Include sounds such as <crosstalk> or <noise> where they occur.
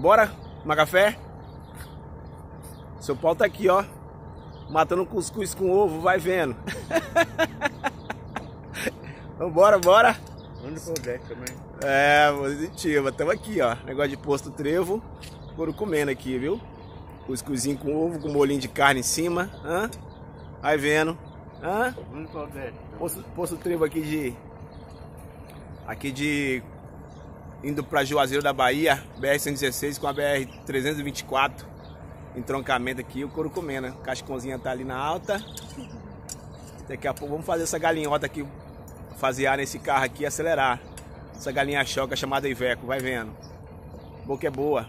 Bora? Tomar café? Seu pau tá aqui, ó. Matando cuscuz com ovo, vai vendo. <laughs> Vambora, bora. Onde for deck também. É, positiva. Tamo aqui, ó. Negócio de posto trevo. Couro comendo aqui, viu? Cuscuzinho com ovo, com molinho de carne em cima. Hã? Vai vendo. Hã? Onde for? Posto, posto trevo aqui de. Aqui de. Indo pra Juazeiro da Bahia, BR-116 com a BR-324. Entroncamento aqui, o couro comendo. A cascãozinha tá ali na alta. Daqui a pouco vamos fazer essa galinhota aqui. Fasear nesse carro aqui e acelerar. Essa galinha choca chamada Iveco, vai vendo. Boca é boa.